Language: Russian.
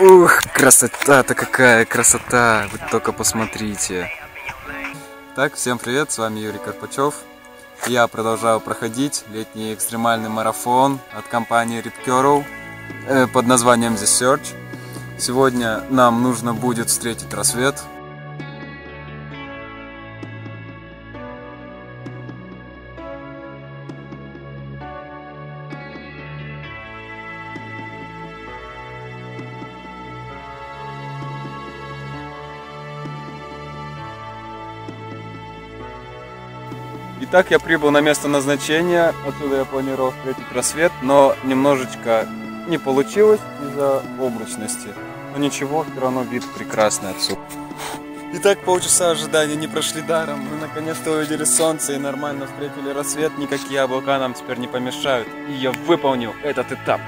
Ух, красота-то какая, красота! Вы только посмотрите. Так, всем привет, с вами Юрий Карпачев. Я продолжаю проходить летний экстремальный марафон от компании Rip Curl э, под названием The Search. Сегодня нам нужно будет встретить рассвет. Итак, я прибыл на место назначения. Отсюда я планировал встретить рассвет, но немножечко не получилось из-за облачности. Но ничего, все равно вид прекрасный отсюда. Итак, полчаса ожидания не прошли даром. Мы наконец-то увидели солнце и нормально встретили рассвет. Никакие облака нам теперь не помешают. И я выполнил этот этап.